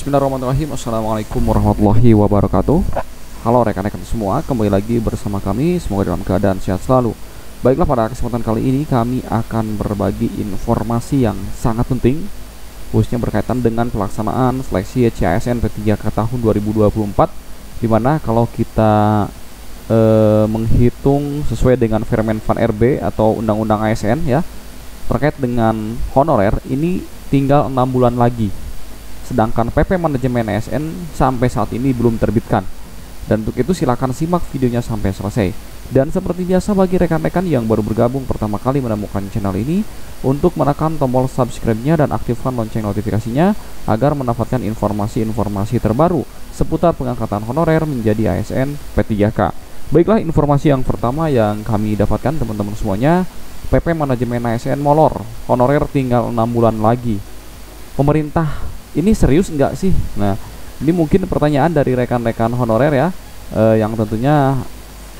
Bismillahirrahmanirrahim. Assalamualaikum warahmatullahi wabarakatuh. Halo rekan-rekan semua Kembali lagi bersama kami. Semoga dalam keadaan sehat selalu. Baiklah pada kesempatan kali ini Kami akan berbagi informasi yang sangat penting Khususnya berkaitan dengan pelaksanaan seleksi CASN P3K tahun 2024 Di mana kalau kita e, menghitung sesuai dengan Firman Van RB Atau Undang-Undang ASN ya Terkait dengan honorer Ini tinggal 6 bulan lagi sedangkan PP manajemen ASN sampai saat ini belum terbitkan. Dan untuk itu silakan simak videonya sampai selesai. Dan seperti biasa bagi rekan-rekan yang baru bergabung pertama kali menemukan channel ini untuk menekan tombol subscribe-nya dan aktifkan lonceng notifikasinya agar mendapatkan informasi-informasi terbaru seputar pengangkatan honorer menjadi ASN P3K. Baiklah informasi yang pertama yang kami dapatkan teman-teman semuanya PP manajemen ASN molor, honorer tinggal 6 bulan lagi. Pemerintah ini serius enggak sih? Nah, ini mungkin pertanyaan dari rekan-rekan honorer ya, eh, yang tentunya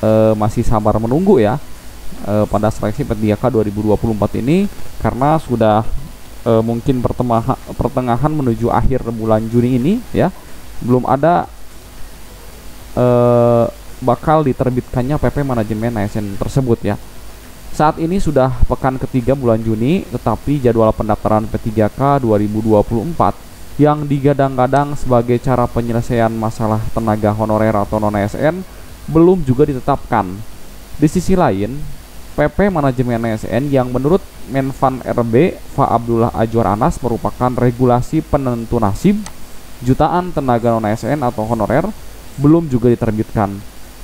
eh, masih sabar menunggu ya eh, pada seleksi P3K 2024 ini karena sudah eh, mungkin pertengahan menuju akhir bulan Juni ini ya, belum ada eh, bakal diterbitkannya PP manajemen ASN tersebut ya. Saat ini sudah pekan ketiga bulan Juni, tetapi jadwal pendaftaran P3K 2024 yang digadang-gadang sebagai cara penyelesaian masalah tenaga honorer atau non-ASN belum juga ditetapkan. Di sisi lain, PP Manajemen ASN yang menurut Menfan RB Fa Abdullah Ajwar Anas merupakan regulasi penentu nasib jutaan tenaga non-ASN atau honorer belum juga diterbitkan.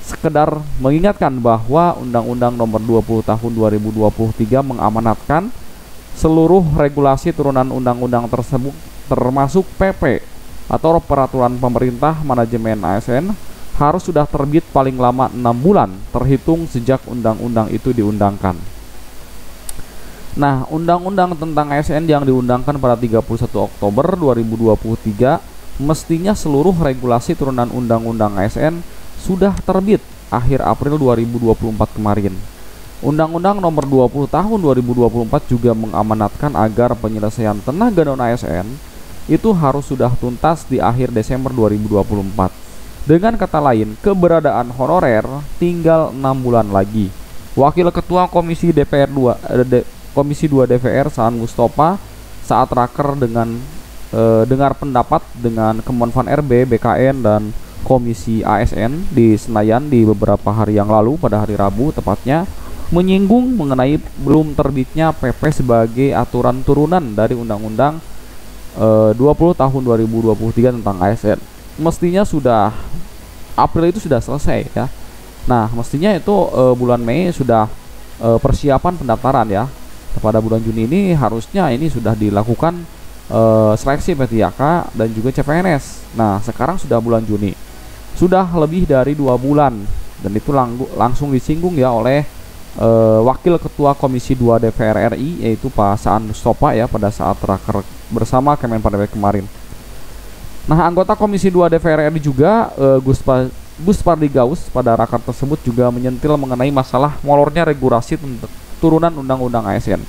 Sekedar mengingatkan bahwa Undang-Undang Nomor 20 Tahun 2023 mengamanatkan seluruh regulasi turunan undang-undang tersebut termasuk PP atau peraturan pemerintah manajemen ASN harus sudah terbit paling lama 6 bulan terhitung sejak undang-undang itu diundangkan. Nah, undang-undang tentang ASN yang diundangkan pada 31 Oktober 2023 mestinya seluruh regulasi turunan undang-undang ASN sudah terbit akhir April 2024 kemarin. Undang-Undang Nomor 20 Tahun 2024 juga mengamanatkan agar penyelesaian tenaga non ASN itu harus sudah tuntas di akhir Desember 2024. Dengan kata lain, keberadaan honorer tinggal 6 bulan lagi. Wakil Ketua Komisi DPR 2 eh, Komisi 2 DPR Saan Mustafa saat raker dengan eh, dengar pendapat dengan Kemenpan RB, BKN dan Komisi ASN di Senayan di beberapa hari yang lalu pada hari Rabu tepatnya menyinggung mengenai belum terbitnya PP sebagai aturan turunan dari Undang-Undang 20 eh, tahun 2023 tentang ASN mestinya sudah April itu sudah selesai ya. Nah, mestinya itu uh, bulan Mei sudah uh, persiapan pendaftaran ya. Pada bulan Juni ini harusnya ini sudah dilakukan uh, seleksi P3K dan juga CPNS. Nah, sekarang sudah bulan Juni. Sudah lebih dari dua bulan dan itu lang langsung disinggung ya oleh uh, Wakil Ketua Komisi 2 DPR RI yaitu Pak Saan Mustafa ya pada saat raker bersama Kemenpan kemarin. Nah, anggota Komisi 2 DPR RI juga uh, Gus pa Gus Pardi Gaus pada raker tersebut juga menyentil mengenai masalah molornya regulasi turunan Undang-Undang ASN.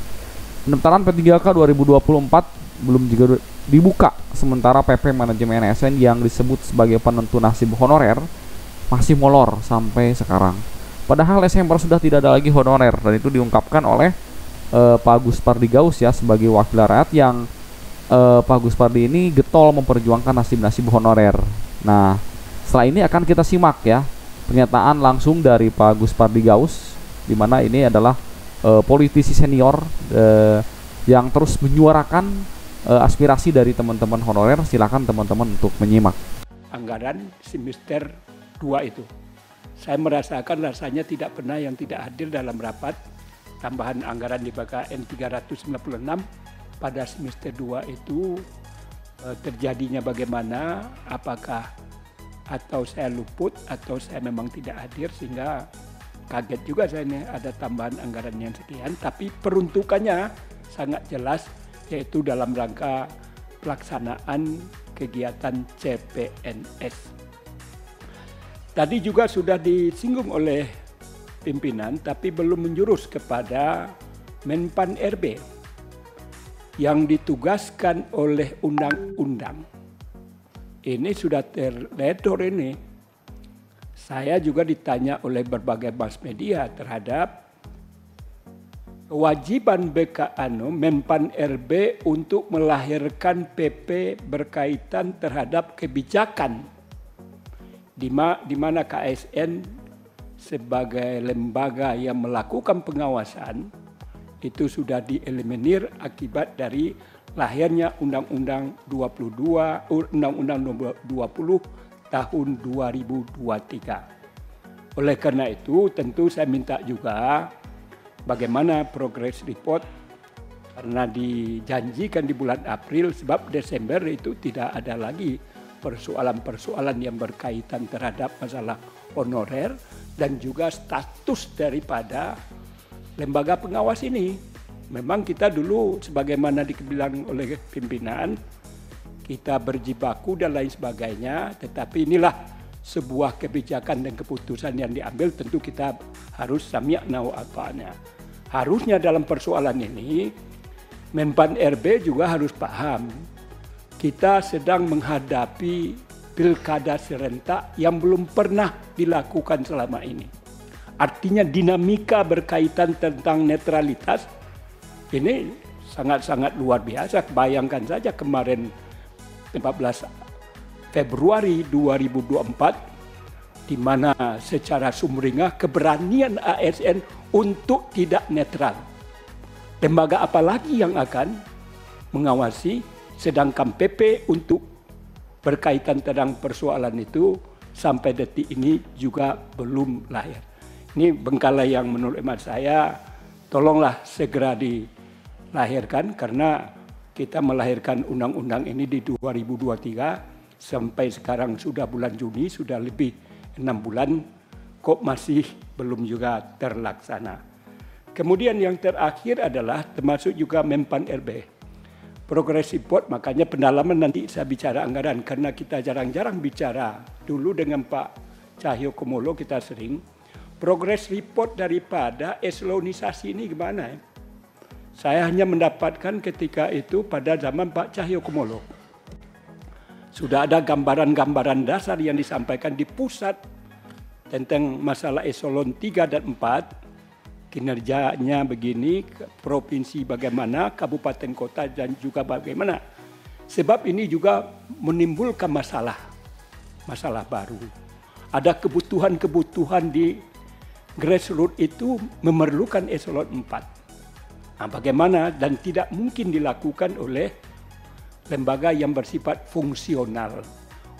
Pendaftaran P3K 2024 belum juga dibuka sementara PP manajemen ASN yang disebut sebagai penentu nasib honorer masih molor sampai sekarang. Padahal Desember sudah tidak ada lagi honorer dan itu diungkapkan oleh uh, Pak Gus Pardi Gaus ya sebagai wakil rakyat yang uh, Pak Gus Pardi ini getol memperjuangkan nasib-nasib honorer. Nah, setelah ini akan kita simak ya pernyataan langsung dari Pak Gus Pardi Gaus di mana ini adalah uh, politisi senior uh, yang terus menyuarakan uh, aspirasi dari teman-teman honorer. Silakan teman-teman untuk menyimak. Anggaran semester 2 itu saya merasakan rasanya tidak pernah yang tidak hadir dalam rapat tambahan anggaran di BKN 396 pada semester 2 itu eh, terjadinya bagaimana, apakah atau saya luput atau saya memang tidak hadir sehingga kaget juga saya ini ada tambahan anggaran yang sekian tapi peruntukannya sangat jelas yaitu dalam rangka pelaksanaan kegiatan CPNS. Tadi juga sudah disinggung oleh pimpinan, tapi belum menjurus kepada Menpan RB yang ditugaskan oleh undang-undang ini sudah terledor ini. Saya juga ditanya oleh berbagai mass media terhadap kewajiban BKANO Mempan RB untuk melahirkan PP berkaitan terhadap kebijakan di mana KSN sebagai lembaga yang melakukan pengawasan itu sudah dieliminir akibat dari lahirnya Undang-Undang 22 Undang-Undang Nomor 20 tahun 2023. Oleh karena itu tentu saya minta juga bagaimana progress report karena dijanjikan di bulan April sebab Desember itu tidak ada lagi persoalan-persoalan yang berkaitan terhadap masalah honorer dan juga status daripada lembaga pengawas ini memang kita dulu sebagaimana dibilang oleh pimpinan kita berjibaku dan lain sebagainya tetapi inilah sebuah kebijakan dan keputusan yang diambil tentu kita harus samyak apanya. Harusnya dalam persoalan ini Menpan RB juga harus paham kita sedang menghadapi pilkada serentak yang belum pernah dilakukan selama ini. Artinya dinamika berkaitan tentang netralitas ini sangat-sangat luar biasa. Bayangkan saja kemarin 14 Februari 2024 di mana secara sumringah keberanian ASN untuk tidak netral. Lembaga apa lagi yang akan mengawasi sedangkan PP untuk berkaitan tentang persoalan itu sampai detik ini juga belum lahir. Ini bengkalai yang menurut emat saya tolonglah segera di lahirkan karena kita melahirkan undang-undang ini di 2023 sampai sekarang sudah bulan Juni sudah lebih enam bulan kok masih belum juga terlaksana. Kemudian yang terakhir adalah termasuk juga Mempan RB. Progress report makanya pendalaman nanti saya bicara anggaran karena kita jarang-jarang bicara dulu dengan Pak Cahyo Komolo kita sering progress report daripada eselonisasi ini gimana ya? Saya hanya mendapatkan ketika itu pada zaman Pak Cahyo Kumolo. Sudah ada gambaran-gambaran dasar yang disampaikan di pusat tentang masalah eselon 3 dan 4. Kinerjanya begini, provinsi bagaimana, kabupaten kota dan juga bagaimana. Sebab ini juga menimbulkan masalah, masalah baru. Ada kebutuhan-kebutuhan di grassroots itu memerlukan eselon 4 Nah, bagaimana dan tidak mungkin dilakukan oleh lembaga yang bersifat fungsional.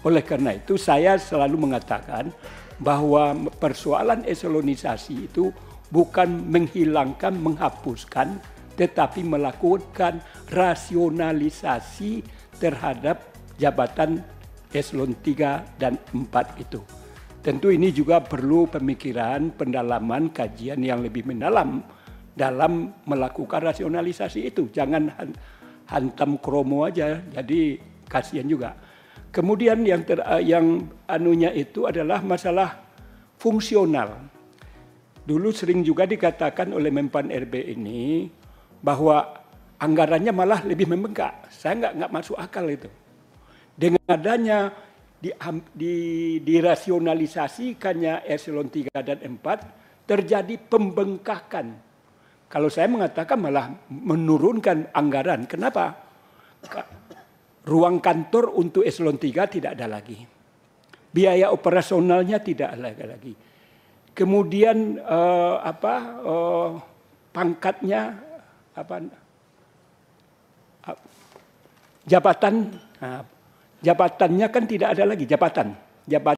Oleh karena itu saya selalu mengatakan bahwa persoalan eselonisasi itu bukan menghilangkan, menghapuskan, tetapi melakukan rasionalisasi terhadap jabatan eselon 3 dan 4 itu. Tentu ini juga perlu pemikiran, pendalaman, kajian yang lebih mendalam dalam melakukan rasionalisasi itu. Jangan hantam kromo aja, jadi kasihan juga. Kemudian yang ter, eh, yang anunya itu adalah masalah fungsional. Dulu sering juga dikatakan oleh Mempan RB ini bahwa anggarannya malah lebih membengkak. Saya nggak nggak masuk akal itu. Dengan adanya di, di, dirasionalisasikannya eselon 3 dan 4 terjadi pembengkakan kalau saya mengatakan malah menurunkan anggaran. Kenapa? Ruang kantor untuk eselon 3 tidak ada lagi. Biaya operasionalnya tidak ada lagi. Kemudian uh, apa uh, pangkatnya apa uh, jabatan uh, jabatannya kan tidak ada lagi jabatan. Jabatan